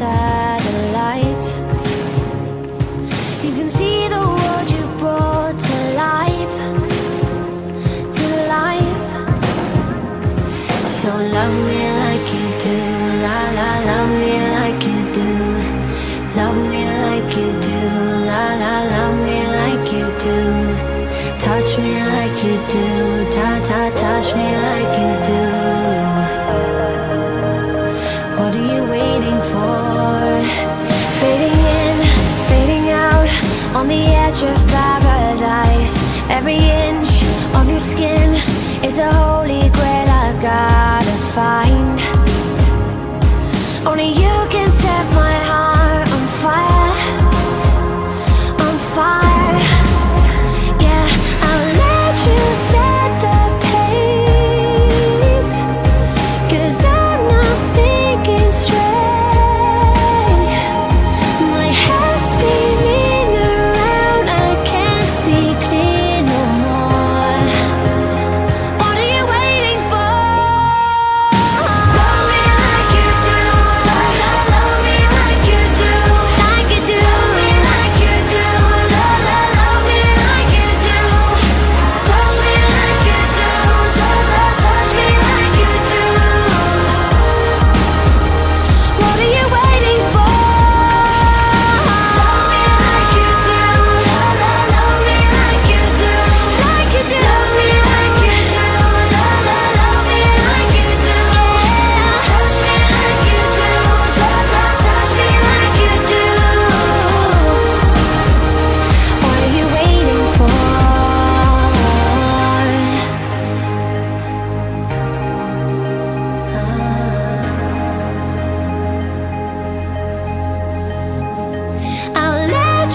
satellites. You can see the world you brought to life, to life. So love me like you do, la la, love me like you do, love me like you do, la la, love me like you do, touch me like you do, ta ta, touch me like you do. Of paradise. Every inch